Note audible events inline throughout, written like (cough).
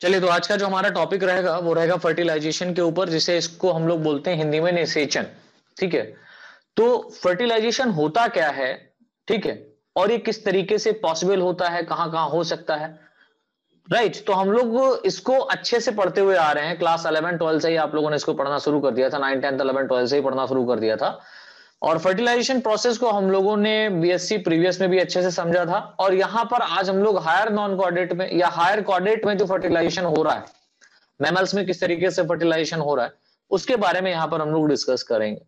चलिए तो आज का जो हमारा टॉपिक रहेगा वो रहेगा फर्टिलाइजेशन के ऊपर जिसे इसको हम लोग बोलते हैं हिंदी में निषेचन। ठीक है? तो फर्टिलाइजेशन होता क्या है? ठीक है? और ये किस तरीके से पॉसिबल होता है? कहाँ कहाँ हो सकता है? राइट right, तो हम लोग इसको अच्छे से पढ़ते हुए आ रहे हैं। क्लास अलेवन ट्वेल्थ से ही आप लोगों ने इसको पढ़ना शुरू कर दिया था। नाइन टेंथ अलेवन ट्वेल्थ से ही पढ़ना शुरू कर दिया था। और फर्टिलाइजेशन प्रोसेस को हम लोगों ने बीएससी प्रीवियस में भी अच्छे से समझा था। और यहाँ पर आज हम लोग हायर नॉन कॉर्डेट में या हायर कॉर्डेट में जो फर्टिलाइजेशन हो रहा है मैमल्स में किस तरीके से फर्टिलाइजेशन हो रहा है, उसके बारे में यहाँ पर हम लोग डिस्कस करेंगे।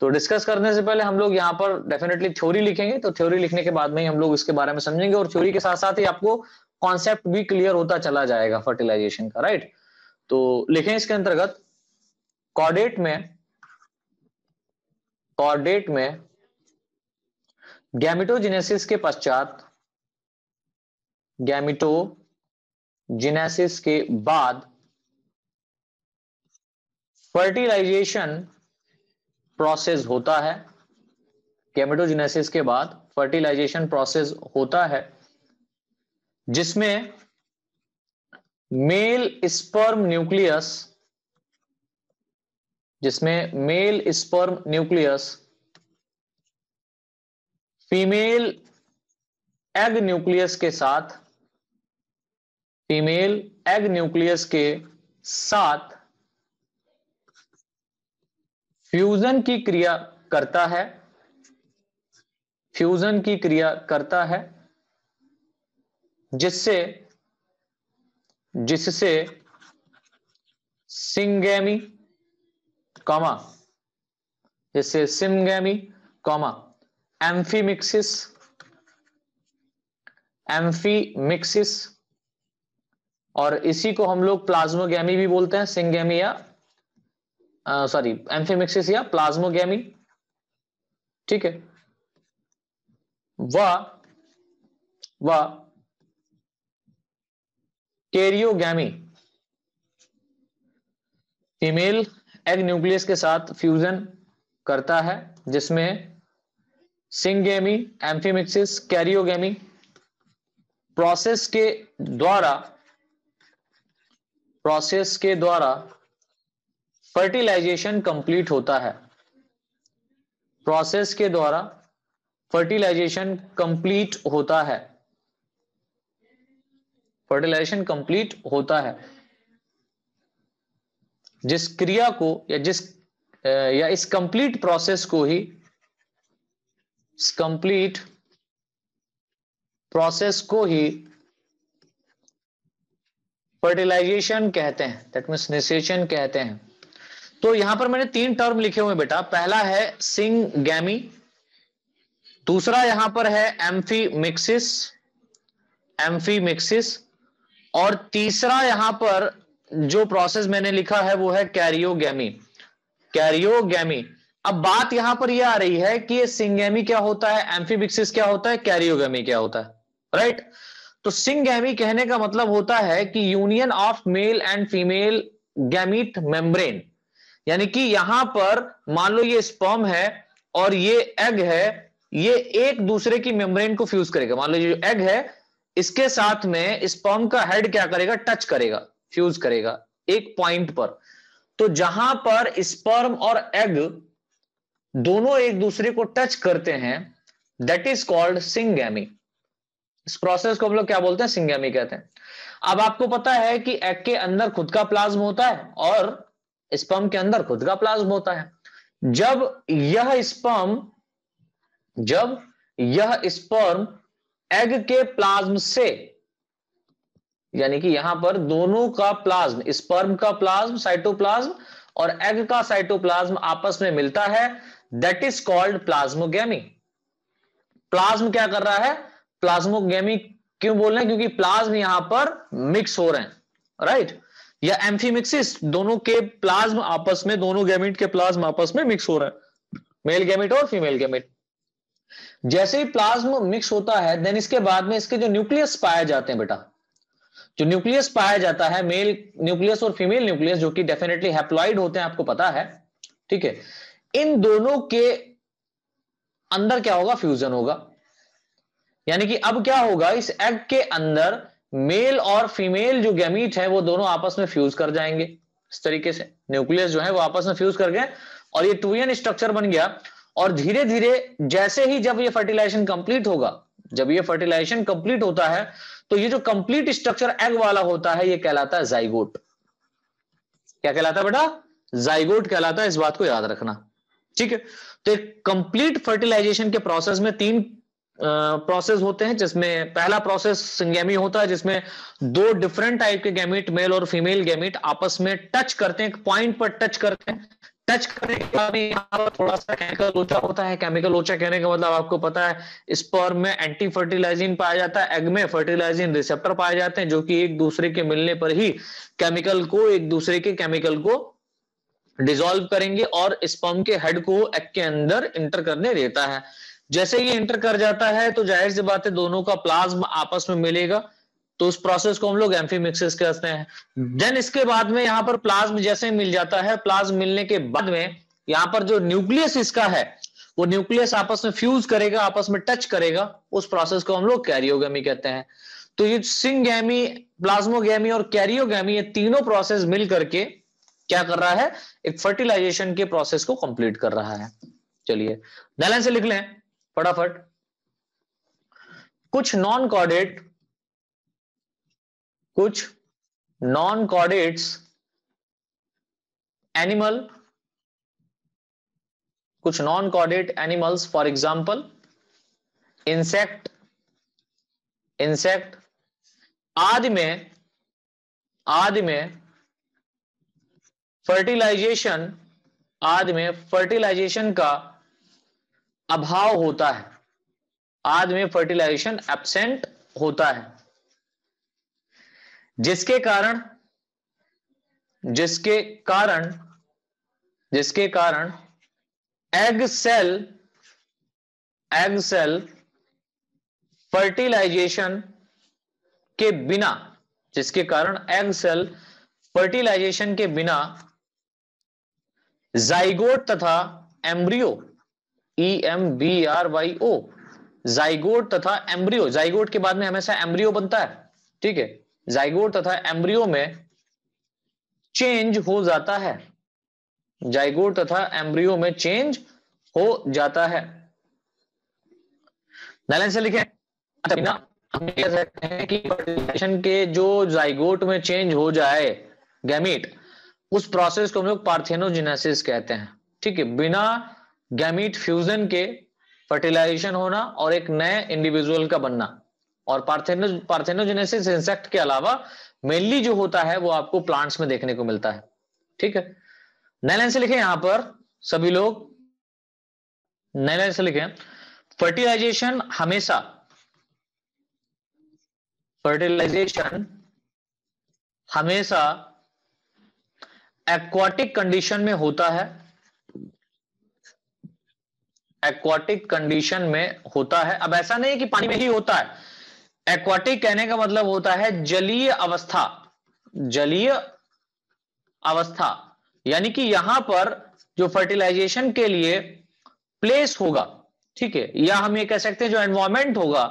तो डिस्कस करने से पहले हम लोग यहाँ पर डेफिनेटली थ्योरी लिखेंगे तो थ्योरी लिखने के बाद में ही हम लोग इसके बारे में समझेंगे और थ्योरी के साथ साथ ही आपको कॉन्सेप्ट भी क्लियर होता चला जाएगा फर्टिलाइजेशन का राइट तो लिखें इसके अंतर्गत कॉर्डेट में कॉर्डेट में गैमिटोजिनेसिस के पश्चात, गैमिटोजिनेसिस के बाद फर्टिलाइजेशन प्रोसेस होता है। गैमिटोजिनेसिस के बाद फर्टिलाइजेशन प्रोसेस होता है, जिसमें मेल स्पर्म न्यूक्लियस जिसमें male sperm nucleus female egg nucleus के साथ फीमेल एग न्यूक्लियस के साथ फ्यूजन की क्रिया करता है फ्यूजन की क्रिया करता है, जिससे जिससे सिंगेमी कॉमा जैसे सिमगैमी कॉमा एम्फीमिक्सिस एम्फीमिक्सिस और इसी को हम लोग प्लाज्मोगैमी भी बोलते हैं सिंगैमी या सॉरी एम्फीमिक्सिस या प्लाज्मोगैमी ठीक है? वह वह केरियोगैमी फीमेल एग न्यूक्लियस के साथ फ्यूजन करता है, जिसमें सिंगेमी एम्फीमिक्सिस कैरियोगेमी प्रोसेस के द्वारा प्रोसेस के द्वारा फर्टिलाइजेशन कंप्लीट होता है। प्रोसेस के द्वारा फर्टिलाइजेशन कंप्लीट होता है। फर्टिलाइजेशन कंप्लीट होता है। जिस क्रिया को या जिस या इस कंप्लीट प्रोसेस को ही कंप्लीट प्रोसेस को ही फर्टिलाइजेशन कहते हैं दैट मीन निषेचन कहते हैं। तो यहाँ पर मैंने तीन टर्म लिखे हुए बेटा। पहला है सिंग गैमी, दूसरा यहाँ पर है एम्फी मिक्सिस एम्फी मिक्सिस और तीसरा यहाँ पर जो प्रोसेस मैंने लिखा है वो है कैरियोगैमी कैरियोगैमी अब बात यहाँ पर यह आ रही है कि ये सिंगैमी क्या होता है? एम्फीबिक्सिस क्या होता है? कैरियोगैमी क्या होता है? राइट तो सिंगैमी कहने का मतलब होता है कि union of male and female gamete membrane यानी कि यहाँ पर मान लो ये स्पर्म है और ये एग है, ये एक दूसरे की मेम्ब्रेन को फ्यूज करेगा। मान लो ये जो एग है, इसके साथ में स्पर्म का हेड क्या करेगा? टच करेगा। फ्यूज करेगा एक पॉइंट पर। तो जहाँ पर स्पर्म और एग दोनों एक दूसरे को टच करते हैं दैट इज़ कॉल्ड सिंगैमी इस प्रोसेस को हम लोग क्या बोलते हैं? सिंगैमी कहते हैं। अब आपको पता है कि एग के अंदर खुद का प्लाज्म होता है और स्पर्म के अंदर खुद का प्लाज्म होता है। जब यह स्पर्म जब यह स्पर्म एग के प्लाज्म से यानी कि यहाँ पर दोनों का प्लाज्म स्पर्म का प्लाज्म साइटोप्लाज्म और एग का साइटोप्लाज्म आपस में मिलता है। That is called plasmogamy plasm क्या कर रहा है? प्लाज्मोगेमी क्यों बोल रहे हैं? क्योंकि प्लाज्म यहाँ पर मिक्स हो रहे हैं राइट या एम्फीमिक्सिस दोनों के प्लाज्म आपस में, दोनों गैमिट के प्लाज्म आपस में मिक्स हो रहे हैं। मेल गैमिट और फीमेल गैमिट जैसे ही प्लाज्म मिक्स होता है देन इसके बाद में इसके जो न्यूक्लियस पाए जाते हैं बेटा जो न्यूक्लियस पाया जाता है, मेल न्यूक्लियस और फीमेल न्यूक्लियस, जो कि डेफिनेटली हैप्लॉइड होते हैं, आपको पता है। ठीक है? इन दोनों के अंदर क्या होगा? फ्यूजन होगा। यानी कि अब क्या होगा? इस एग के अंदर मेल और फीमेल जो गैमीट है, वो दोनों आपस में फ्यूज कर जाएँगे। इस तरीके से न्यूक्लियस जो है, वो आपस में फ्यूज कर गए और ये टू एन स्ट्रक्चर बन गया और धीरे धीरे जैसे ही जब ये फर्टिलाइजेशन कंप्लीट होगा, जब ये फर्टिलाइजेशन कंप्लीट होता है तो ये जो कंप्लीट स्ट्रक्चर एग वाला होता है, ये कहलाता है जाइगोट क्या कहलाता है बेटा? जाइगोट कहलाता है, इस बात को याद रखना। ठीक है? तो एक कंप्लीट फर्टिलाइजेशन के प्रोसेस में तीन प्रोसेस होते हैं, जिसमें पहला प्रोसेस सिंगेमी होता है, जिसमें दो डिफरेंट टाइप के गैमिट मेल और फीमेल गैमिट आपस में टच करते हैं पॉइंट पर टच करते हैं। टच करने के बाद यहाँ पर थोड़ा सा केमिकल लोचा होता है। केमिकल लोचा कहने का मतलब आपको पता है स्पर्म में एंटी फर्टिलाइजिंग पाया जाता है एग में फर्टिलाइजिंग रिसेप्टर पाए जाते हैं, जो कि एक दूसरे के मिलने पर ही केमिकल को, एक दूसरे के केमिकल को डिजोल्व करेंगे और स्पर्म के हेड को एग के अंदर इंटर करने देता है। जैसे ये इंटर कर जाता है तो ज़ाहिर सी बात है, दोनों का प्लाज्म आपस में मिलेगा। तो उस प्रोसेस को हम लोग एम्फी एम्फीमिक्सिस कहते हैं। देन इसके बाद में यहाँ पर प्लाज्म जैसे मिल जाता है प्लाज्म मिलने के बाद में यहाँ पर जो न्यूक्लियस इसका है, वो न्यूक्लियस आपस में फ्यूज करेगा, आपस में टच करेगा, उस प्रोसेस को हम लोग कैरियोगेमी कहते हैं। तो ये सिंगैमी प्लाज्मोगैमी और कैरियोगैमी ये तीनों प्रोसेस मिल करके क्या कर रहा है, एक फर्टिलाइजेशन के प्रोसेस को कंप्लीट कर रहा है। चलिए ध्यान से लिख लें, फटाफट। कुछ नॉन कॉर्डेट कुछ नॉन कॉर्डेट्स एनिमल कुछ non chordate animals for example insect insect आदि में आदि में फर्टिलाइजेशन आदि में फर्टिलाइजेशन का अभाव होता है। आदि में फर्टिलाइजेशन एबसेंट होता है। जिसके कारण जिसके कारण जिसके कारण egg cell egg cell fertilization के बिना, जिसके कारण एग सेल फर्टिलाइजेशन के बिना जाइगोट तथा embryo E M B R Y O zygote तथा एम्ब्रियो जाइगोट के बाद में हमेशा एम्ब्रियो बनता है, ठीक है? जाइगोट तथा एम्ब्रियो में चेंज हो जाता है। जाइगोट तथा एम्ब्रियो में चेंज हो जाता है। से लिखे। हम कह सकते हैं कि के जो जाइगोट में चेंज हो जाए गैमीट उस प्रोसेस को हम लोग पार्थेनोजिनेसिस कहते हैं। ठीक है, बिना गैमीट फ्यूजन के फर्टिलाइजेशन होना और एक नए इंडिविजुअल का बनना। और पार्थेनो पार्थेनोजेनेसिस इंसेक्ट के अलावा मेनली जो होता है वो आपको प्लांट्स में देखने को मिलता है। ठीक है? नए लाइन से लिखे यहाँ पर सभी लोग। नए लाइन से लिखे। फर्टिलाइजेशन हमेशा। फर्टिलाइजेशन हमेशा एक्वाटिक कंडीशन में होता है। एक्वाटिक कंडीशन में होता है। अब ऐसा नहीं है कि पानी में ही होता है। एक्वाटिक कहने का मतलब होता है जलीय अवस्था जलीय अवस्था। यानी कि यहाँ पर जो फर्टिलाइजेशन के लिए प्लेस होगा, ठीक है? या हम ये कह सकते हैं जो एनवायरमेंट होगा,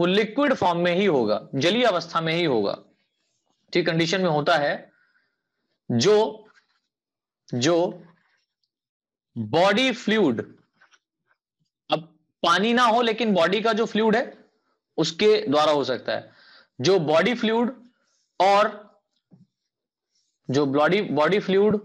वो लिक्विड फॉर्म में ही होगा, जलीय अवस्था में ही होगा। ठीक कंडीशन में होता है जो जो बॉडी फ्लूड अब पानी ना हो लेकिन बॉडी का जो फ्लूड है उसके द्वारा हो सकता है। जो बॉडी फ्लूड और जो बॉडी बॉडी फ्लूड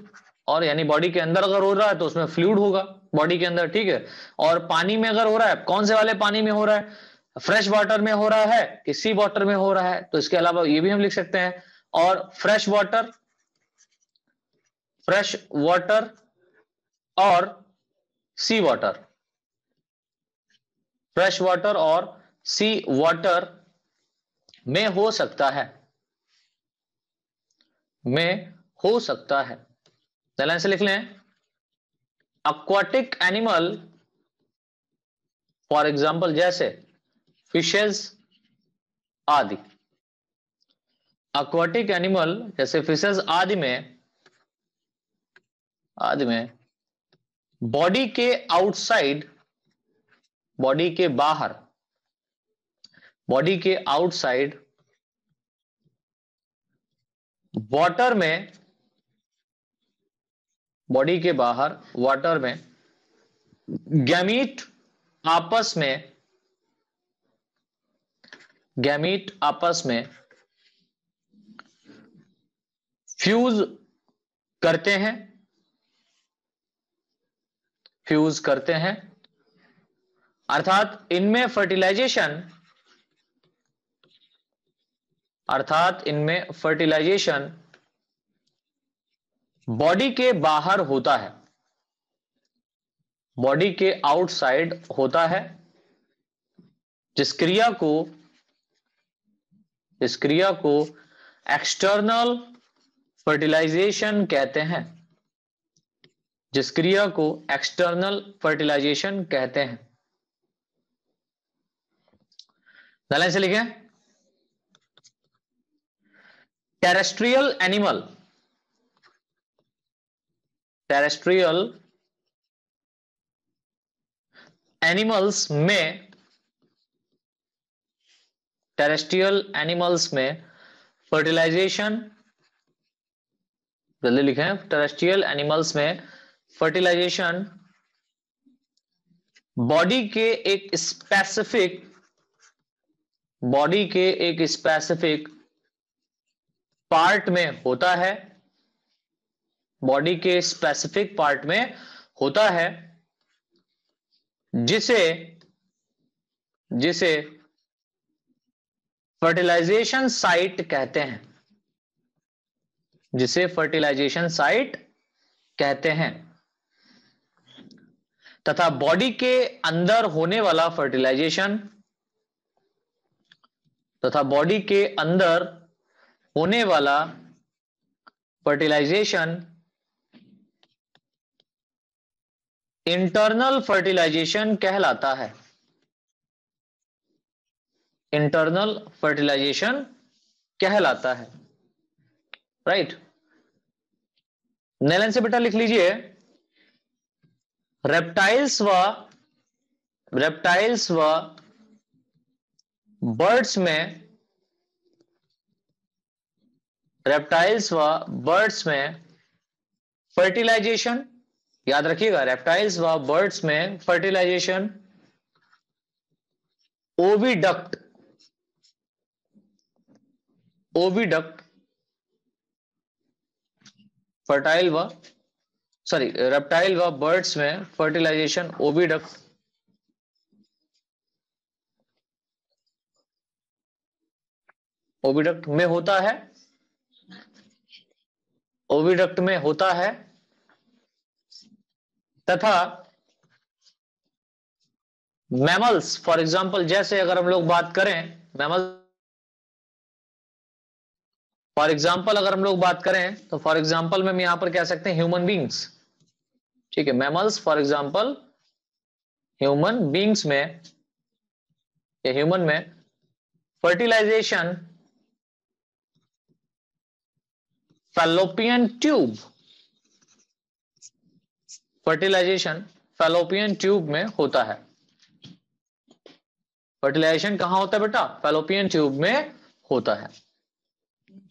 और यानी बॉडी के अंदर अगर हो रहा है तो उसमें फ्लूड होगा बॉडी के अंदर, ठीक है? और पानी में अगर हो रहा है, कौन से वाले पानी में हो रहा है? फ्रेश वाटर में हो रहा है कि सी वाटर में हो रहा है तो इसके अलावा ये भी हम लिख सकते हैं। और फ्रेश वाटर फ्रेश वाटर और सी वाटर फ्रेश वाटर और सी वाटर में हो सकता है। में हो सकता है। लाइन से लिख लें। अक्वाटिक एनिमल फॉर एग्ज़ाम्पल जैसे फिशेज आदि। अक्वाटिक एनिमल जैसे फिशेज आदि में आदि में बॉडी के आउटसाइड बॉडी के बाहर बॉडी के आउटसाइड वाटर में बॉडी के बाहर वाटर में गैमीट आपस में गैमीट आपस में फ्यूज करते हैं फ्यूज करते हैं, अर्थात इनमें फर्टिलाइजेशन अर्थात इनमें फर्टिलाइजेशन बॉडी के बाहर होता है। बॉडी के आउटसाइड होता है। जिस क्रिया को, इस क्रिया को एक्सटर्नल फर्टिलाइजेशन कहते हैं। जिस क्रिया को एक्सटर्नल फर्टिलाइजेशन कहते हैं। से लिखे। टेरेस्ट्रियल एनिमल टेरेस्ट्रियल एनिमल्स में टेरेस्ट्रियल एनिमल्स में फर्टिलाइजेशन जल्दी लिखें टेरेस्ट्रियल एनिमल्स में फर्टिलाइजेशन बॉडी के एक स्पेसिफिक बॉडी के एक स्पेसिफिक पार्ट में होता है बॉडी के स्पेसिफिक पार्ट में होता है, जिसे जिसे फर्टिलाइजेशन साइट कहते हैं। जिसे फर्टिलाइजेशन साइट कहते हैं। तथा बॉडी के अंदर होने वाला फर्टिलाइजेशन तथा बॉडी के अंदर होने वाला फर्टिलाइजेशन इंटरनल फर्टिलाइजेशन कहलाता है। इंटरनल फर्टिलाइजेशन कहलाता है। राइट नेलन से बेटा लिख लीजिए। रेप्टाइल्स व रेप्टाइल्स व बर्ड्स में रेप्टाइल्स व बर्ड्स में फर्टिलाइजेशन याद रखिएगा रेप्टाइल्स व बर्ड्स में फर्टिलाइजेशन ओविडक्ट ओविडक्ट फर्टाइल व सॉरी रेप्टाइल व बर्ड्स में फर्टिलाइजेशन ओविडक्ट ओविडक्ट में होता है। ओविडक्ट में होता है, तथा मैमल्स फॉर एग्जांपल जैसे अगर हम लोग बात करें मैमल फॉर एग्जांपल अगर हम लोग बात करें तो फॉर एग्जांपल में हम यहाँ पर कह सकते हैं ह्यूमन बींग्स ठीक है mammals for example human beings में, या ह्यूमन में fertilization fallopian tube fertilization fallopian tube में होता है। फर्टिलाइजेशन कहाँ होता है बेटा? फेलोपियन ट्यूब में होता है।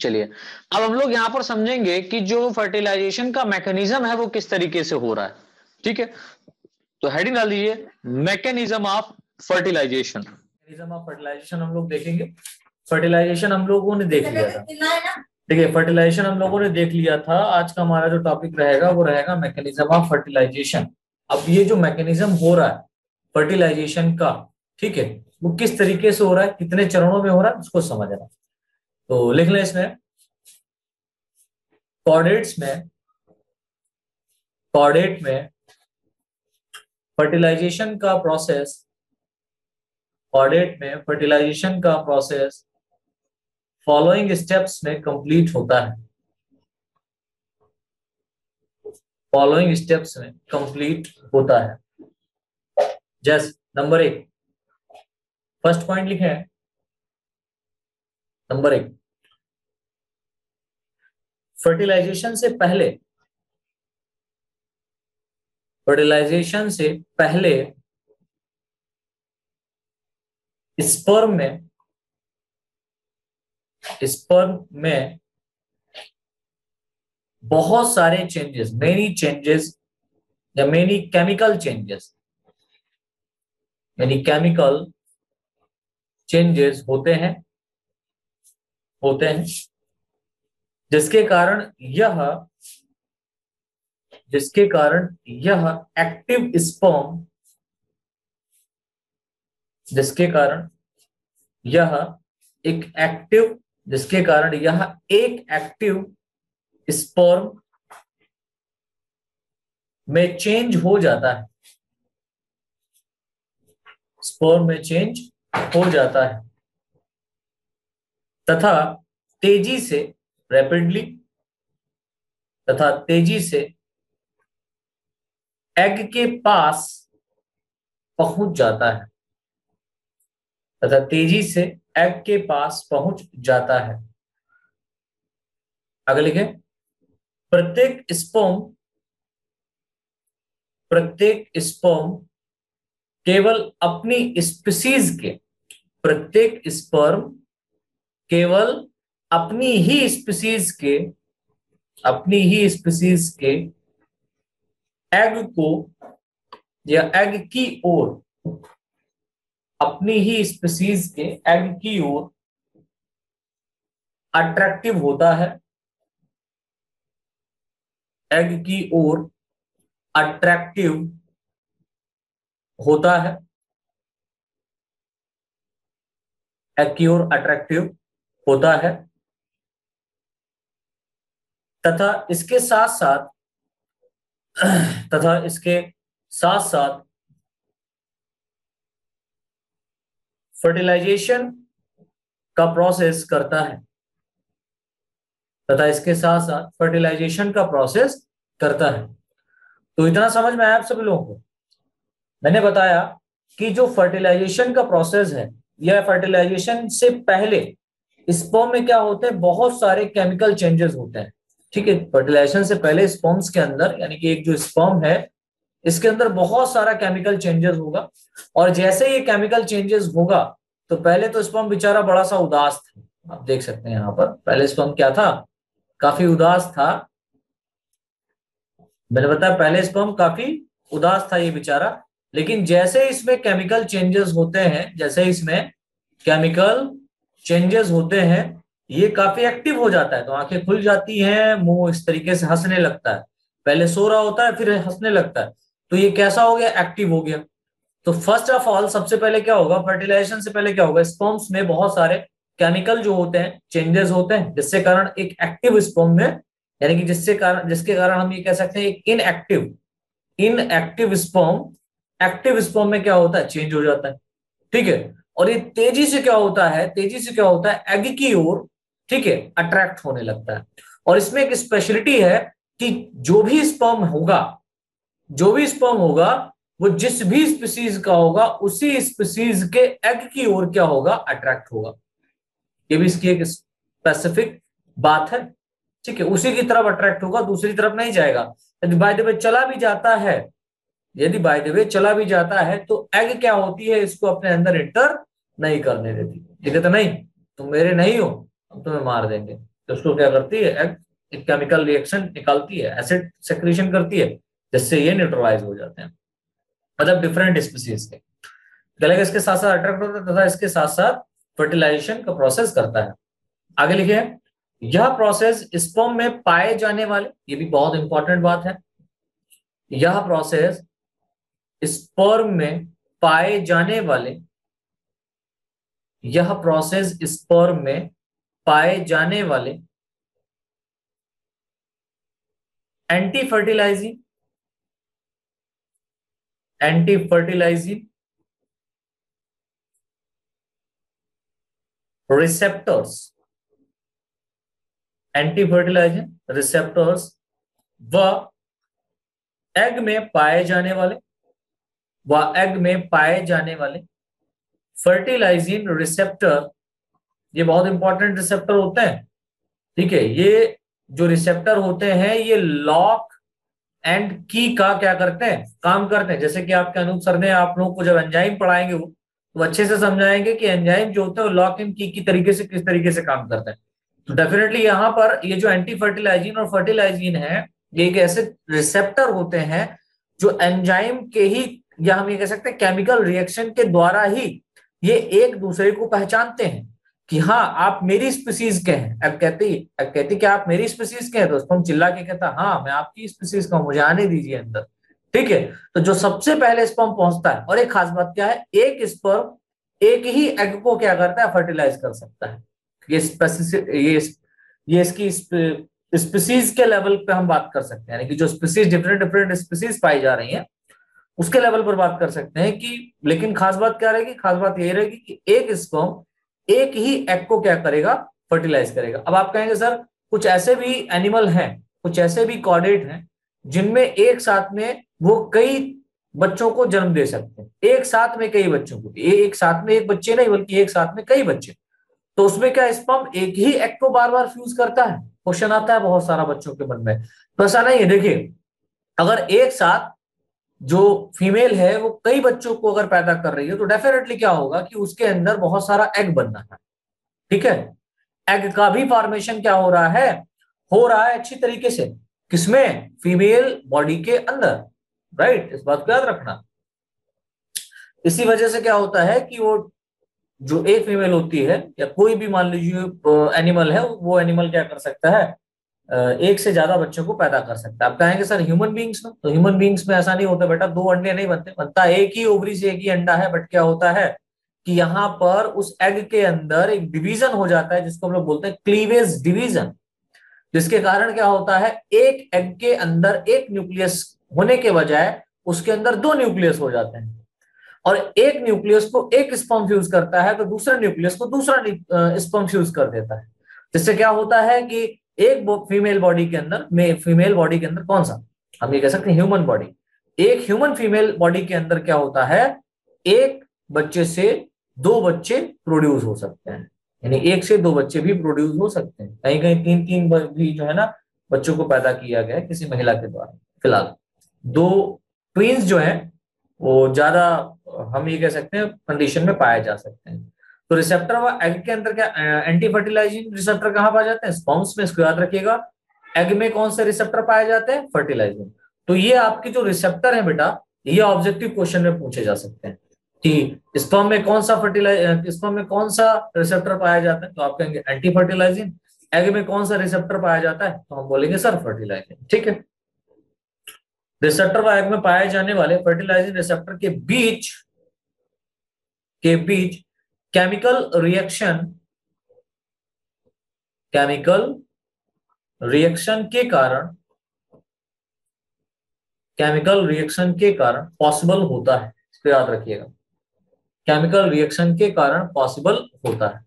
चलिए अब हम लोग यहाँ पर समझेंगे कि जो फर्टिलाइजेशन का मैकेनिज्म है वो किस तरीके से हो रहा है। ठीक है? तो हेडिंग डाल दीजिए। Mechanism of fertilization mechanism of fertilization हम लोग देखेंगे। फर्टिलाइजेशन हम लोगों ने देख लिया था। है फर्टिलाइजेशन हम लोगों ने देख लिया था। आज का हमारा जो टॉपिक रहेगा, वो रहेगा मैकेनिज्म ऑफ़ फर्टिलाइजेशन अब ये जो मैकेनिज्म हो रहा है फर्टिलाइजेशन का, ठीक है, वो किस तरीके से हो रहा है, कितने चरणों में हो रहा है, उसको समझना तो लिख लें इसमें। कॉर्डेट्स में कॉर्डेट में फर्टिलाइजेशन का प्रोसेस कॉर्डेट में फर्टिलाइजेशन का प्रोसेस फॉलोइंग स्टेप्स में कंप्लीट होता है। फॉलोइंग स्टेप्स में कंप्लीट होता है। जस्ट नंबर एक। फ़र्स्ट पॉइंट लिखे हैं। नंबर एक। फर्टिलाइजेशन से पहले। फर्टिलाइजेशन से पहले स्पर्म में स्पर्म में बहुत सारे चेंजेस मेनी चेंजेस या मेनी केमिकल चेंजेस यानी केमिकल चेंजेस होते हैं होते हैं, जिसके कारण यह, जिसके कारण यह एक्टिव स्पर्म जिसके कारण यह एक एक्टिव जिसके कारण यह एक एक्टिव स्पर्म में चेंज हो जाता है। स्पर्म में चेंज हो जाता है। तथा तेज़ी से रैपिडली तथा तेज़ी से एग के पास पहुँच जाता है। तथा तेज़ी से एग के पास पहुँच जाता है। आगे लिखे। प्रत्येक स्पोम प्रत्येक स्पर्म केवल अपनी स्पीसीज के, प्रत्येक स्पर्म केवल अपनी ही स्पीसीज के, अपनी ही स्पीसीज के एग को या एग की ओर अपनी ही स्पीसीज के एग की ओर अट्रैक्टिव होता है। एग की ओर अट्रैक्टिव होता है। एग की ओर अट्रैक्टिव होता है। तथा इसके साथ साथ तथा इसके साथ साथ फर्टिलाइजेशन का प्रोसेस करता है। तथा इसके साथ साथ फर्टिलाइजेशन का प्रोसेस करता है। तो इतना समझ में आया आप सभी लोगों को? मैंने बताया कि जो फर्टिलाइजेशन का प्रोसेस है, या फर्टिलाइजेशन से पहले स्पर्म में क्या होते हैं? बहुत सारे केमिकल चेंजेस होते हैं। ठीक है फर्टिलाइजेशन से पहले स्पर्म्स के अंदर, यानी कि एक जो स्पर्म है, इसके अंदर बहुत सारा केमिकल चेंजेस होगा। और जैसे ये केमिकल चेंजेस होगा तो पहले तो स्पर्म बेचारा बड़ा सा उदास था। आप देख सकते हैं यहाँ पर। पहले स्पर्म क्या था? काफ़ी उदास था। मैंने बताया, पहले स्पर्म काफ़ी उदास था ये बेचारा। लेकिन जैसे इसमें केमिकल चेंजेस होते हैं, जैसे इसमें केमिकल चेंजेस होते हैं, ये काफ़ी एक्टिव हो जाता है। तो आँखें खुल जाती हैं, मुँह इस तरीके से हंसने लगता है। पहले सो रहा होता है, फिर हंसने लगता है। तो ये कैसा हो गया? एक्टिव हो गया। तो फ़र्स्ट ऑफ़ ऑल सबसे पहले क्या होगा? फर्टिलाइजेशन से पहले क्या होगा? स्पर्म्स में बहुत सारे केमिकल जो होते हैं चेंजेस होते हैं जिससे कारण एक एक्टिव स्पर्म में, यानी कि जिससे कारण, जिसके कारण हम ये कह सकते हैं inactive inactive sperm active sperm में क्या होता है? चेंज हो जाता है। ठीक है? और ये तेज़ी से क्या होता है? तेज़ी से क्या होता है? एग की ओर, ठीक है अट्रैक्ट होने लगता है। और इसमें एक स्पेशलिटी है कि जो भी स्पर्म होगा, जो भी स्पर्म होगा वो जिस भी स्पीसीज का होगा, उसी स्पीसीज के एग की ओर क्या होगा? अट्रैक्ट होगा। ये भी इसकी एक स्पेसिफिक बात है। ठीक है, उसी की तरफ़ अट्रैक्ट होगा, दूसरी तरफ़ नहीं जाएगा। यदि बाय द वे चला भी जाता है, यदि बाय द वे चला भी जाता है तो एग क्या होती है? इसको अपने अंदर एंटर नहीं करने देती। ठीक है तो नहीं, तुम मेरे नहीं हो, हम तुम्हें मार देंगे। तो उसको क्या करती है? एग एक केमिकल रिएक्शन निकालती है एसिड सेक्रेशन करती है, जिससे ये न्यूट्रलाइज हो जाते हैं। मतलब डिफरेंट स्पीसीज के। गले इसके साथ साथ अट्रैक्ट होता है तथा इसके साथ साथ फर्टिलाइजेशन का प्रोसेस करता है। आगे लिखिए, यह प्रोसेस स्पर्म में पाए जाने वाले, ये भी बहुत इंपॉर्टेंट बात है। यह प्रोसेस स्पर्म में पाए जाने वाले, यह प्रोसेस स्पर्म में पाए जाने वाले anti fertilizing anti fertilizing receptors anti fertilizing receptors व एग में पाए जाने वाले, व एग में पाए जाने वाले फर्टिलाइजिंग रिसेप्टर ये बहुत इंपॉर्टेंट रिसेप्टर होते हैं। ठीक है, ये जो रिसेप्टर होते हैं, ये लॉक एंड की, का, क्या करते हैं? काम करते हैं। जैसे कि आपके अनूप सर ने आप लोगों को जब एंजाइम पढ़ाएँगे वो तो अच्छे से समझाएँगे कि एंजाइम जो होता है, वो लॉक एंड की की तरीके से, किस तरीके से काम करता है। तो डेफिनेटली यहाँ पर ये जो एंटी फर्टिलाइजिन और फर्टिलाइजिन है, ये एक ऐसे रिसेप्टर होते हैं, जो एंजाइम के ही, या हम ये कह सकते हैं केमिकल रिएक्शन के द्वारा ही ये एक दूसरे को पहचानते हैं। कि हाँ आप मेरी स्पीसीज के हैं। अब कहती अब कहती कि आप मेरी स्पीसीज के हैं दोस्तों हम चिल्ला के कहता हाँ मैं आपकी स्पीसीज का हूँ, मुझे आने दीजिए अंदर। ठीक है? तो जो सबसे पहले स्पर्म पहुँचता है, और एक खास बात क्या है, एक स्पर्म एक ही एग को क्या करता है फर्टिलाइज कर सकता है। ये ये ये इसकी स्पीसीज के लेवल पे हम बात कर सकते हैं, यानी कि जो स्पीसीज डिफरेंट डिफरेंट स्पीसीज पाई जा रही हैं, उसके लेवल पर बात कर सकते हैं कि, लेकिन खास बात क्या रहेगी? खास बात यही रहेगी कि एक स्पर्म एक ही एग को क्या करेगा? फर्टिलाइज करेगा। अब आप कहेंगे, सर, कुछ ऐसे भी एनिमल हैं, कुछ ऐसे भी कॉर्डेट हैं, जिनमें एक साथ में वो कई बच्चों को जन्म दे सकते हैं। एक साथ में कई बच्चों को। एक साथ में एक बच्चे नहीं, बल्कि एक साथ में कई बच्चे। तो उसमें क्या स्पम एक ही एग को बार बार फ्यूज करता है? क्वेश्चन आता है बहुत सारा बच्चों के मन में। तो ऐसा नहीं है। देखिए, अगर एक साथ जो फीमेल है, वो कई बच्चों को अगर पैदा कर रही है तो डेफिनेटली क्या होगा कि उसके अंदर बहुत सारा एग बनना है। ठीक है? एग का भी फॉर्मेशन क्या हो रहा है? हो रहा है अच्छी तरीके से। किसमें? फीमेल बॉडी के अंदर। राइट इस बात को याद रखना। इसी वजह से क्या होता है कि वो जो एक फीमेल होती है, या कोई भी मान लीजिए एनिमल है, वो एनिमल क्या कर सकता है? एक से ज़्यादा बच्चों को पैदा कर सकता है। आप कहेंगे, सर ह्यूमन बींग्स में तो ह्यूमन बींग्स में ऐसा नहीं होता बेटा, दो अंडे नहीं बनते। बनता एक ही, ओवरी से एक ही अंडा है, बट क्या होता है कि यहाँ पर उस एग के अंदर एक डिवीज़न हो जाता है, जिसको हम लोग बोलते हैं क्लीवेज डिवीज़न जिसके कारण क्या होता है, एक एग के अंदर एक न्यूक्लियस होने के बजाय उसके अंदर दो न्यूक्लियस हो जाते हैं। और एक न्यूक्लियस को एक स्पम फ्यूज करता है तो दूसरे न्यूक्लियस को दूसरा स्पम फ्यूज कर देता है। जिससे क्या होता है कि एक फीमेल बॉडी के अंदर, में फीमेल बॉडी के अंदर कौन सा? हम ये कह सकते हैं ह्यूमन बॉडी एक ह्यूमन फीमेल बॉडी के अंदर क्या होता है? एक बच्चे से दो बच्चे प्रोड्यूस हो सकते हैं। यानी एक से दो बच्चे भी प्रोड्यूस हो सकते हैं। कहीं कहीं तीन तीन भी जो है ना, बच्चों को पैदा किया गया है किसी महिला के द्वारा, फ़िलहाल। दो ट्विंस जो है, वो ज़्यादा, हम ये कह सकते हैं कंडीशन में पाए जा सकते हैं। तो रिसेप्टर व एग के अंदर क्या एंटी फर्टिलाइजिंग रिसेप्टर कहाँ पाए जाते हैं? स्पॉन्स में, इसको याद रखिएगा। एग में कौन से रिसेप्टर पाए जाते हैं? फर्टिलाइजिंग तो ये आपके जो रिसेप्टर है बेटा, ये ऑब्जेक्टिव क्वेश्चन में पूछे जा सकते हैं। कि स्पर्म में कौन सा फर्टिलाइज स्पर्म में कौन सा रिसेप्टर पाया जाता है? तो आप कहेंगे एंटी फर्टिलाइजिंग एग में कौन सा रिसेप्टर पाया जाता है? तो हम बोलेंगे सर फर्टिलाइजिंग ठीक है? रिसेप्टर व एग में पाए जाने वाले फर्टिलाइजिंग रिसेप्टर के बीच के बीच केमिकल रिएक्शन केमिकल रिएक्शन के कारण केमिकल रिएक्शन के कारण पॉसिबल होता है। इसको याद रखिएगा। केमिकल रिएक्शन के कारण पॉसिबल होता है।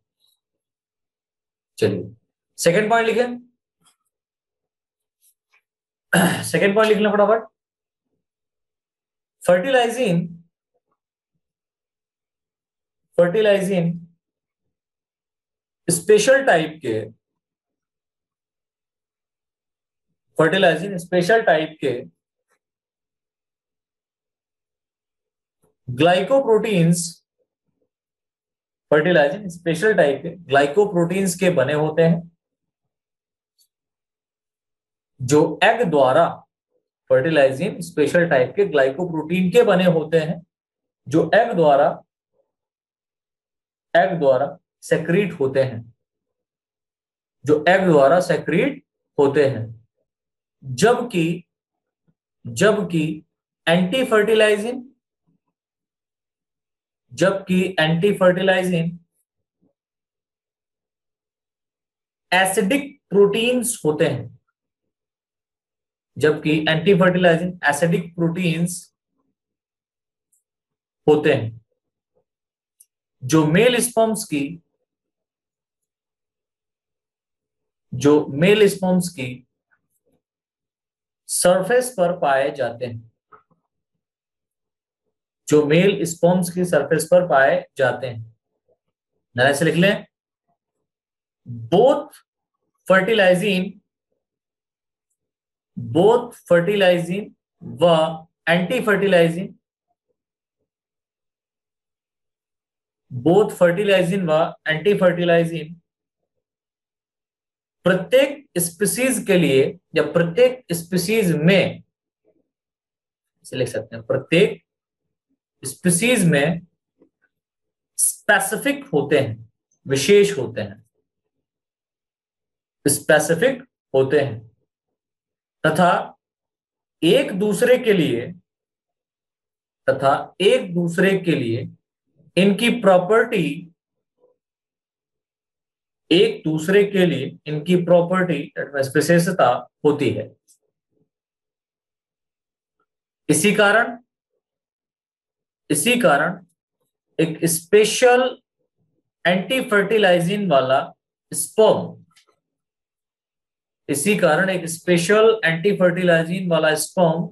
चलिए सेकेंड पॉइंट लिखें। (clears throat) सेकेंड पॉइंट लिख लें फटाफट। फर्टिलाइजिंग फर्टिलाइजिंग स्पेशल टाइप के फर्टिलाइजिंग स्पेशल टाइप के ग्लाइकोप्रोटीन्स फर्टिलाइजिंग स्पेशल टाइप के ग्लाइकोप्रोटीन्स के बने होते हैं, जो एग द्वारा फर्टिलाइजिंग स्पेशल टाइप के ग्लाइकोप्रोटीन के बने होते हैं, जो एग द्वारा एग द्वारा सेक्रीट होते हैं। जो एग द्वारा सेक्रीट होते हैं। जबकि जबकि एंटी फर्टिलाइजिंग जबकि एंटी फर्टिलाइजिंग एसिडिक प्रोटीन्स होते हैं। जबकि एंटी फर्टिलाइजिंग एसिडिक प्रोटीन्स होते हैं। जो मेल स्पॉम्स की, जो मेल स्पॉम्स की सरफेस पर पाए जाते हैं। जो मेल स्पॉम्स की सरफेस पर पाए जाते हैं। नया से लिख लें बोथ फर्टिलाइजिंग बोथ फर्टिलाइजिंग व एंटी फर्टिलाइजिंग both fertilizing व एंटी fertilizing प्रत्येक स्पीसीज के लिए या प्रत्येक स्पीसीज में लिख सकते हैं, प्रत्येक स्पीसीज में स्पेसिफिक होते हैं, विशेष होते हैं। स्पेसिफिक होते हैं। तथा एक दूसरे के लिए, तथा एक दूसरे के लिए इनकी प्रॉपर्टी एक दूसरे के लिए इनकी प्रॉपर्टी विशेषता होती है। इसी कारण इसी कारण एक स्पेशल एंटी फर्टिलाइजिंग वाला स्पर्म इसी कारण एक स्पेशल एंटी फर्टिलाइजिंग वाला स्पर्म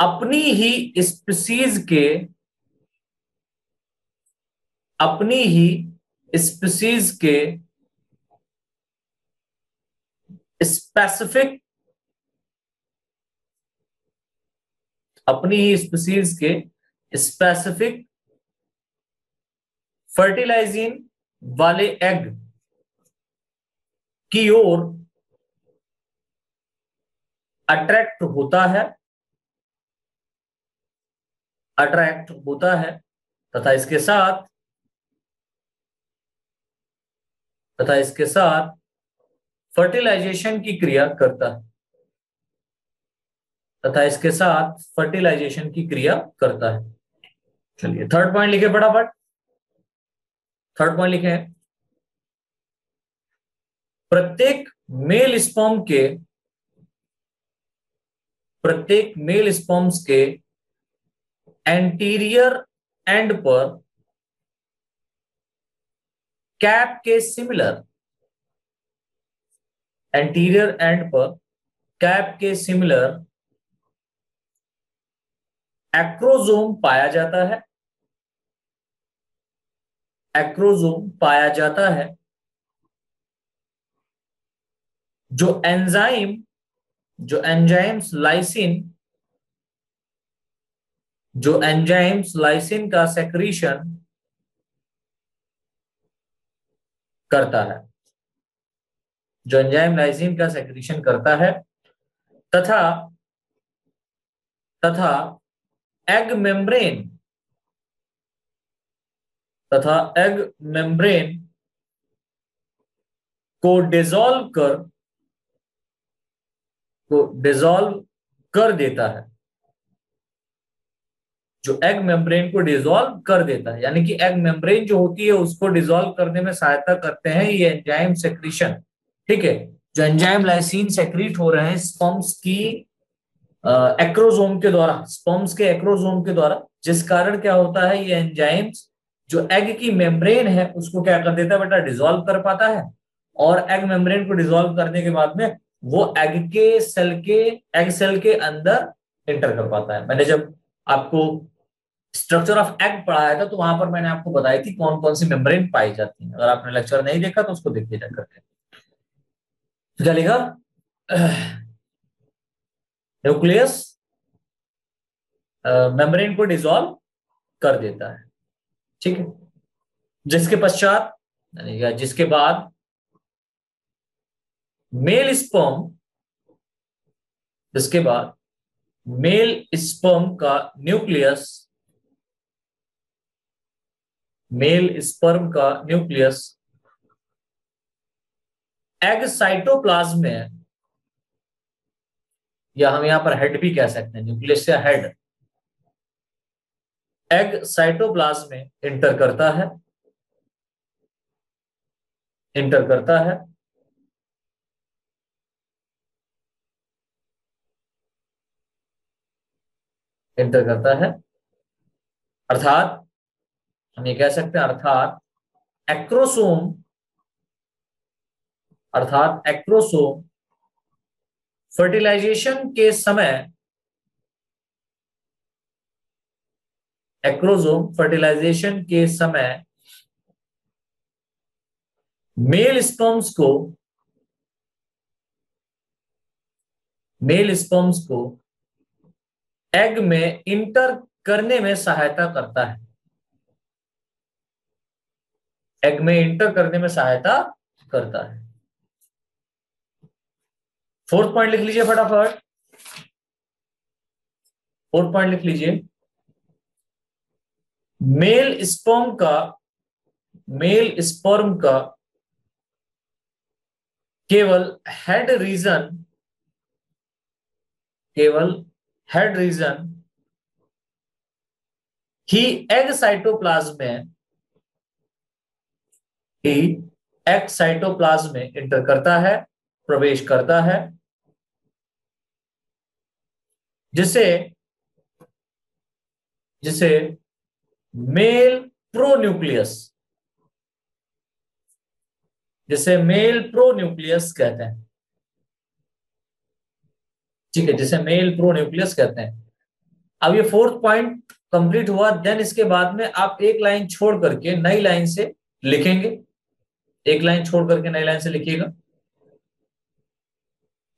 अपनी ही स्पीसीज के अपनी ही स्पीसीज के स्पेसिफिक अपनी ही स्पीसीज के स्पेसिफिक फर्टिलाइजिंग वाले एग की ओर अट्रैक्ट होता है अट्रैक्ट होता है तथा इसके साथ तथा इसके साथ फर्टिलाइजेशन की क्रिया करता है। तथा इसके साथ फर्टिलाइजेशन की क्रिया करता है। चलिए थर्ड पॉइंट लिखे फटाफट। थर्ड पॉइंट लिखे। प्रत्येक मेल स्पॉम के, प्रत्येक मेल स्पॉम्स के एंटीरियर एंड पर कैप के सिमिलर एंटीरियर एंड पर कैप के सिमिलर एक्रोजोम पाया जाता है। एक्रोजोम पाया जाता है, जो एंजाइम जो एंजाइम्स लाइसिन जो एंजाइम्स लाइसिन का सेक्रीशन करता है। जो एंजाइम लाइसिन का सेक्रीशन करता है, तथा तथा एग मेम्ब्रेन तथा एग मेम्ब्रेन को डिजोल्व कर, को डिजोल्व कर देता है। जो एग मेम्ब्रेन को डिजोल्व कर देता है। यानी कि एग मेम्ब्रेन जो होती है, उसको डिजोल्व करने में सहायता करते हैं ये एंजाइम सेक्रीशन ठीक है? जो एंजाइम लाइसिन सेक्रीट हो रहे हैं स्पम्स की एक्रोजोम के द्वारा स्पम्स के एक्रोजोम के द्वारा, जिस कारण क्या होता है, ये एंजाइम्स जो एग की मेम्ब्रेन है, उसको क्या कर देता है बेटा डिजोल्व कर पाता है। और एग मेम्ब्रेन को डिजोल्व करने के बाद में वो एग के सेल के एग सेल के अंदर एंटर कर पाता है। मैंने जब आपको स्ट्रक्चर ऑफ़ एग पढ़ाया था तो वहाँ पर मैंने आपको बताई थी कौन कौन सी मेम्ब्रेन पाई जाती है। अगर आपने लेक्चर नहीं देखा तो उसको देखिए जाकर के। तो क्या लिखा? न्यूक्लियस मेम्ब्रेन को डिजोल्व कर देता है। ठीक है? जिसके पश्चात या जिसके बाद मेल स्पर्म जिसके बाद मेल स्पर्म का न्यूक्लियस मेल स्पर्म का न्यूक्लियस एग साइटोप्लाज्म में, या हम यहाँ पर हेड भी कह सकते हैं न्यूक्लियस या हेड एग साइटोप्लाज्म में इंटर करता है इंटर करता है इंटर करता है, अर्थात हम ये कह सकते हैं, अर्थात एक्रोसोम अर्थात एक्रोसोम फर्टिलाइजेशन के समय एक्रोजोम फर्टिलाइजेशन के समय मेल स्पर्म्स को मेल स्पर्म्स को एग में इंटर करने में सहायता करता है। एग में इंटर करने में सहायता करता है। फोर्थ पॉइंट लिख लीजिए फटाफट। फोर्थ पॉइंट लिख लीजिए। मेल स्पर्म का मेल स्पर्म का केवल हेड रीजन केवल हेड रीजन ही एग साइटोप्लाज्म में ही एग साइटोप्लाज्म में इंटर करता है, प्रवेश करता है, जिसे जिसे मेल प्रोन्यूक्लियस जिसे मेल प्रोन्यूक्लियस कहते हैं। ठीक है, जिसे मेल प्रोन्यूक्लियस कहते हैं। अब ये फोर्थ पॉइंट कंप्लीट हुआ देन इसके बाद में आप एक लाइन छोड़ करके नई लाइन से लिखेंगे। एक लाइन छोड़ करके नई लाइन से लिखिएगा।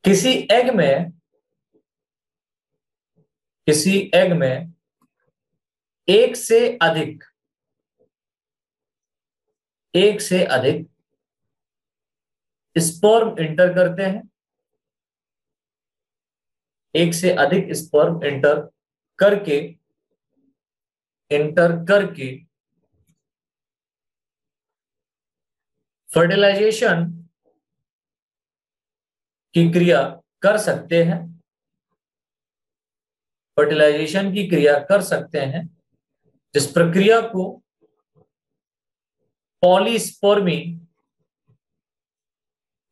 किसी एग में, किसी एग में एक से अधिक, एक से अधिक स्पर्म इंटर करते हैं। एक से अधिक स्पर्म इंटर करके इंटर करके फर्टिलाइजेशन की क्रिया कर सकते हैं। फर्टिलाइजेशन की क्रिया कर सकते हैं। जिस प्रक्रिया को पॉलीस्पर्मी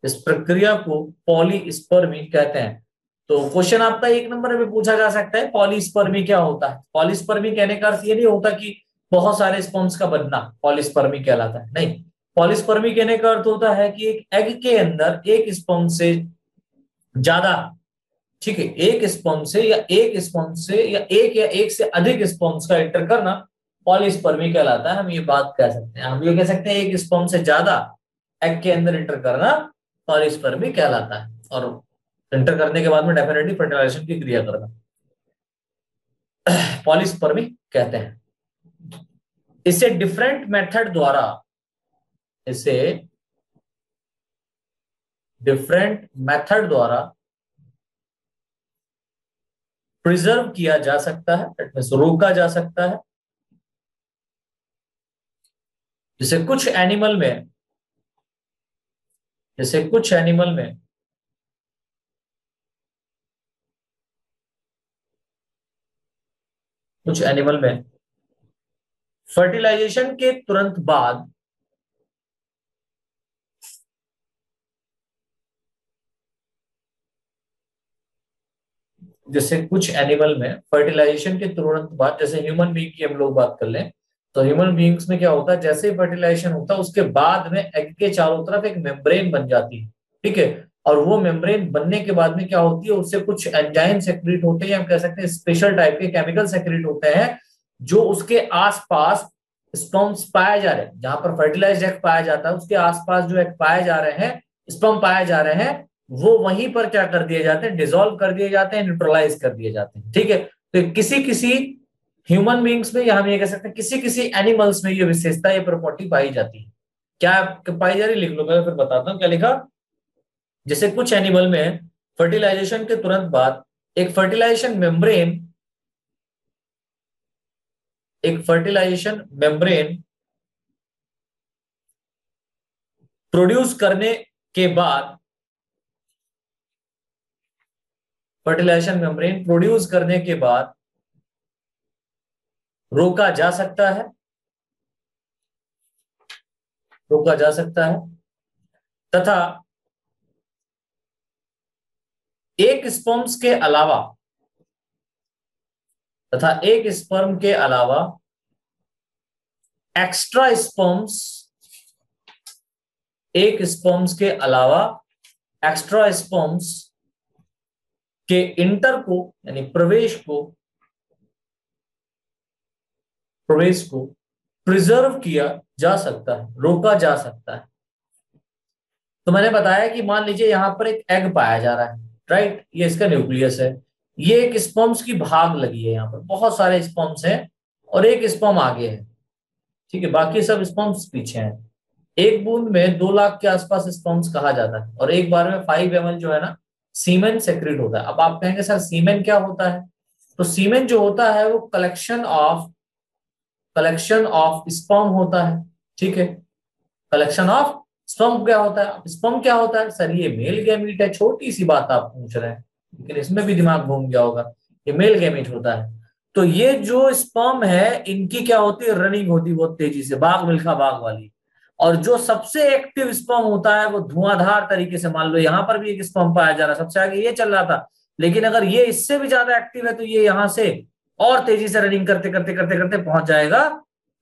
इस प्रक्रिया को पॉलीस्पर्मी कहते हैं। तो क्वेश्चन आपका एक नंबर में पूछा जा सकता है पॉलीस्पर्मी क्या होता है? पॉलीस्पर्मी कहने का अर्थ ये नहीं होता कि बहुत सारे स्पर्म्स का बनना पॉलीस्पर्मी कहलाता है, नहीं। पॉलीस्पर्मी कहने का अर्थ होता है कि एक एग के अंदर एक स्पर्म से ज़्यादा, ठीक है, एक स्पर्म से या एक स्पर्म से या एक या एक से अधिक स्पर्म्स का एंटर करना पॉलीस्पर्मी कहलाता है। हम ये बात कह सकते हैं। हम ये कह सकते हैं एक स्पर्म से ज़्यादा एग के अंदर एंटर करना पॉलीस्पर्मी कहलाता है और एंटर करने के बाद में डेफिनेटली फर्टिलाइजेशन की क्रिया करना। पॉलीस्पर्मी कहते हैं। इसे डिफरेंट मेथड द्वारा इसे डिफरेंट मेथड द्वारा प्रिजर्व किया जा सकता है रोका जा सकता है। जैसे कुछ एनिमल में, जैसे कुछ एनिमल में कुछ एनिमल में फर्टिलाइजेशन के तुरंत बाद जैसे कुछ एनिमल में फर्टिलाइजेशन के तुरंत बाद, जैसे ह्यूमन बींग की हम लोग बात कर लें तो ह्यूमन बींग्स में क्या होता है, जैसे ही फर्टिलाइजेशन होता है, उसके बाद में एग के चारों तरफ़ एक मेम्ब्रेन बन जाती है, ठीक है? और वो मेम्ब्रेन बनने के बाद में क्या होती है, उससे कुछ एंजाइम सेक्रेट होते हैं, हम कह सकते हैं स्पेशल टाइप के केमिकल सेक्रेट होते हैं, जो उसके आसपास स्पर्म्स पाए जा रहे हैं। जहाँ पर फर्टिलाइज एग पाया जाता है, उसके आसपास जो एग पाए जा रहे हैं स्पर्म पाए जा रहे हैं वो वहीं पर क्या कर दिए जाते हैं? डिजोल्व कर दिए जाते हैं न्यूट्रलाइज कर दिए जाते हैं। ठीक है? तो किसी किसी ह्यूमन बींग्स में या हम ये कह सकते हैं किसी किसी एनिमल्स में ये विशेषता, ये प्रॉपर्टी पाई जाती है। क्या पाई जा रही लिख लो, मैं फिर बताता हूँ, क्या लिखा? जैसे कुछ एनिमल में फर्टिलाइजेशन के तुरंत बाद एक फर्टिलाइजेशन मेम्ब्रेन एक फर्टिलाइजेशन मेम्ब्रेन प्रोड्यूस करने के बाद फर्टिलाइजेशन मेम्ब्रेन प्रोड्यूस करने के बाद रोका जा सकता है। रोका जा सकता है। तथा एक स्पर्म्स के अलावा, तथा एक स्पर्म के अलावा एक्स्ट्रा स्पर्म्स एक स्पर्म्स के अलावा एक्स्ट्रा स्पर्म्स के इंटर को, यानी प्रवेश को प्रवेश को प्रिजर्व किया जा सकता है, रोका जा सकता है। तो मैंने बताया कि मान लीजिए यहाँ पर एक एग पाया जा रहा है राइट ये इसका न्यूक्लियस है। ये एक स्पम्स की भाग लगी है यहाँ पर। बहुत सारे स्पम्स हैं और एक स्पम आगे है। ठीक है, बाकी सब स्पम्स पीछे हैं। एक बूंद में दो लाख के आसपास स्पम्स कहा जाता है और एक बार में फाइव एम जो है ना सीमेन सेक्रेट होता है। अब आप कहेंगे, सर सीमेन क्या होता है? तो सीमेन जो होता है, वो collection of collection of sperm होता है। ठीक है? कलेक्शन ऑफ़ स्पर्म क्या होता है? स्पर्म क्या होता है? सर, ये मेल गैमीट है, छोटी सी बात आप पूछ रहे हैं, लेकिन इसमें भी दिमाग घूम गया होगा। ये मेल गैमीट होता है। तो ये जो स्पर्म है, इनकी क्या होती है? रनिंग होती है बहुत तेज़ी से, बाघ मिल्खा बाघ वाली। और जो सबसे एक्टिव स्पर्म होता है, वो धुआंधार तरीके से मान लो, यहाँ पर भी एक स्पर्म पाया जा रहा है। सबसे आगे ये चल रहा था। लेकिन अगर ये इससे भी ज़्यादा एक्टिव है तो ये यहाँ से और तेज़ी से रनिंग करते करते करते करते पहुँच जाएगा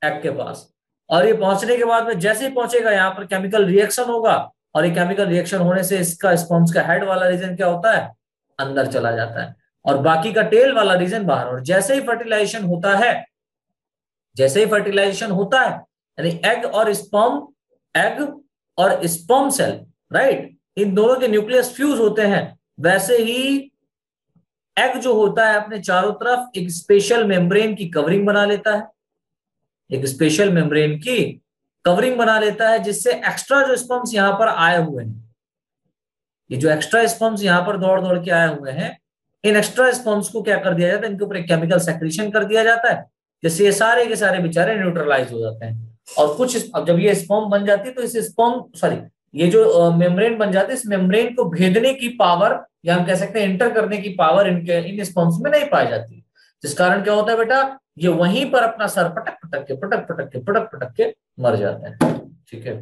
एग के पास और ये पहुँचने के बाद में जैसे ही पहुंचेगा, यहाँ पर केमिकल रिएक्शन होगा। और ये केमिकल रिएक्शन होने से इसका स्पॉम्स का हेड वाला रीजन क्या होता है? अंदर चला जाता है। और बाकी का टेल वाला रीजन बाहर। और जैसे ही फर्टिलाइजेशन होता है, जैसे ही फर्टिलाइजेशन होता है यानी एग और स्पर्म एग और स्पर्म सेल राइट इन दोनों के न्यूक्लियस फ्यूज होते हैं। वैसे ही एग जो होता है अपने चारों तरफ़ एक स्पेशल मेम्ब्रेन की कवरिंग बना लेता है। एक स्पेशल मेम्ब्रेन की कवरिंग बना लेता है, जिससे एक्स्ट्रा जो स्पम्स यहाँ पर आए हुए हैं, ये जो एक्स्ट्रा स्पम्स यहाँ पर दौड़ दौड़ के आए हुए हैं, इन एक्स्ट्रा स्पम्स को क्या कर दिया जाता है? इनके ऊपर एक केमिकल सेक्रेशन कर दिया जाता है, जिससे ये सारे के सारे बेचारे न्यूट्रलाइज हो जाते हैं। और कुछ अब जब ये स्पॉम बन जाती है तो इस स्पॉम सॉरी ये जो मेम्ब्रेन बन जाते हैं, इस मेम्ब्रेन को भेदने की पावर या हम कह सकते हैं एंटर करने की पावर इनके, इन स्पॉम्स में नहीं पाई जाती जिस कारण क्या होता है बेटा? ये वहीं पर अपना सर पटक पटक के, पटक पटक के, पटक पटक के मर जाते हैं। ठीक है?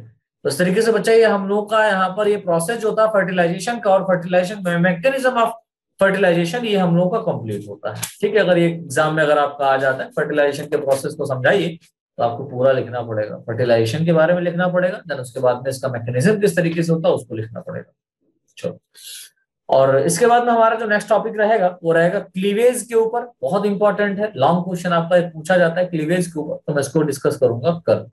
तो इस तरीके से बच्चा, ये हम लोग का यहाँ पर ये प्रोसेस जो होता है फर्टिलाइजेशन का और फर्टिलाइजेशन मैकेनिज्म ऑफ़ फर्टिलाइजेशन ये हम लोग का कंप्लीट होता है। ठीक है? अगर ये एग्ज़ाम में अगर आपका आ जाता है फर्टिलाइजेशन के प्रोसेस को समझाइए तो आपको पूरा लिखना पड़ेगा। फर्टिलाइजेशन के बारे में लिखना पड़ेगा देन उसके बाद में इसका मैकेनिज्म किस तरीके से होता है उसको लिखना पड़ेगा। चलो। और इसके बाद में हमारा जो नेक्स्ट टॉपिक रहेगा, वो रहेगा क्लीवेज के ऊपर। बहुत इंपॉर्टेंट है। लॉन्ग क्वेश्चन आपका पूछा जाता है क्लीवेज के ऊपर। तो मैं इसको डिस्कस करूँगा कल।